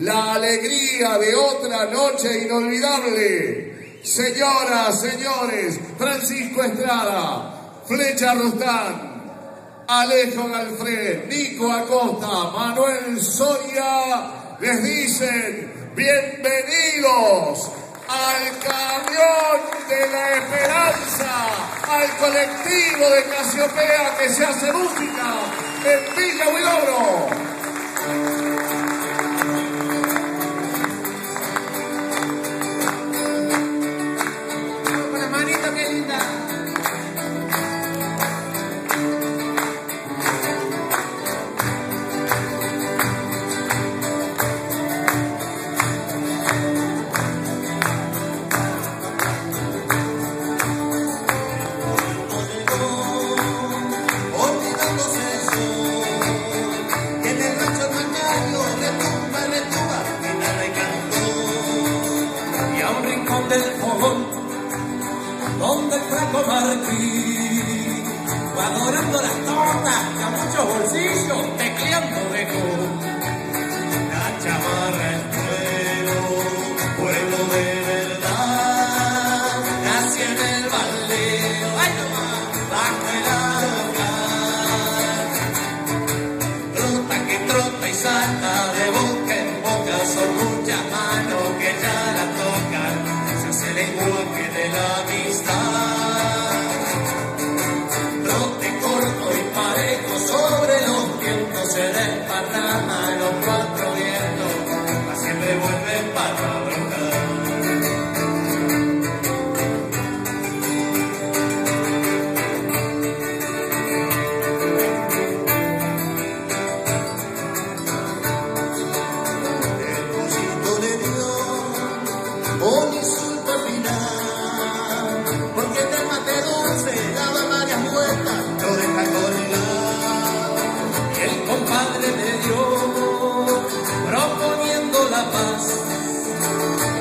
la alegría de otra noche inolvidable. Señoras, señores, Francisco Estrada, Flecha Rostán, Alejo Galfred, Nico Acosta, Manuel Soria, les dicen bienvenidos al camión de la esperanza, al colectivo de Casiopea que se hace música en Villa Huidobro. Linda. Donde el Martín va adorando las tortas a muchos bolsillos tecleando dejó La chamarra es pueblo, pueblo de verdad. Nací en el baldeo, ay nomás, bajo el hogar. Trota que trota y salta de boca en boca, son muchas manos la el compadre de Dios proponiendo la paz.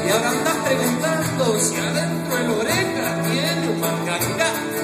Y ahora andas preguntando si adentro el oreja tiene un manganga